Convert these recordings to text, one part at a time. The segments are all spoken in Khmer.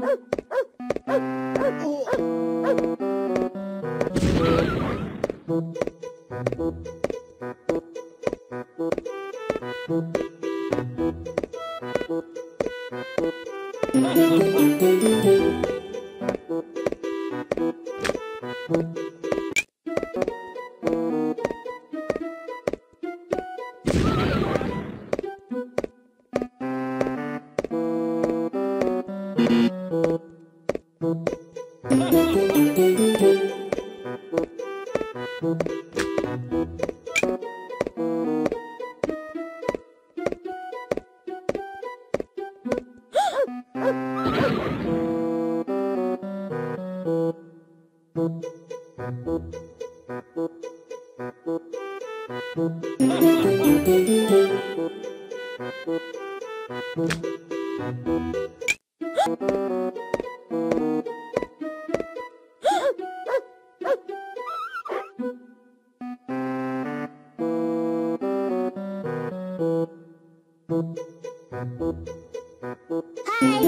Oh! Hi.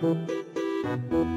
Boop, boop,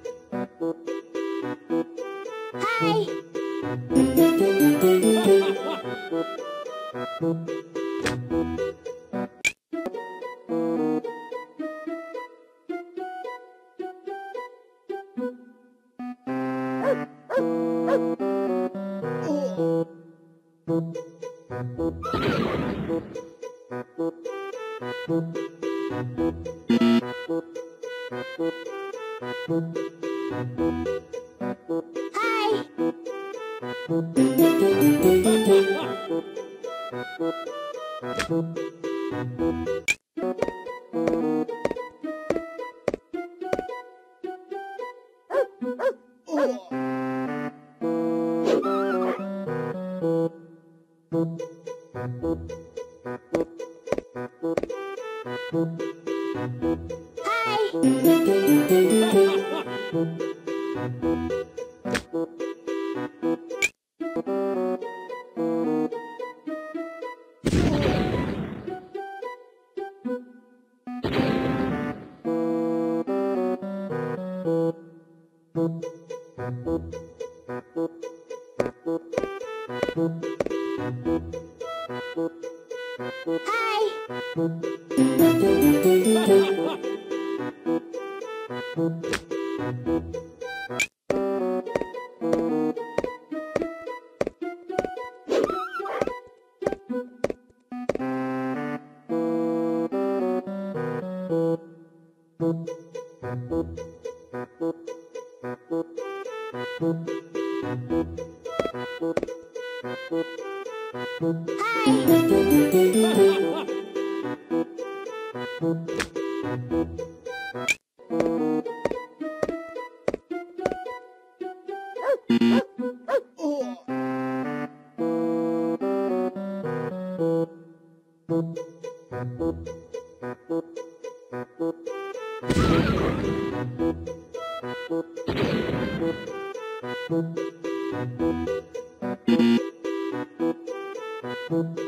Boop. Hi.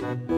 Hi!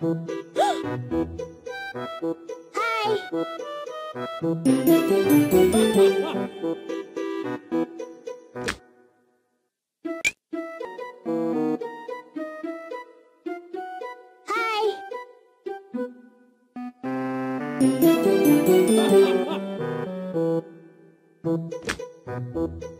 Hi. Hi.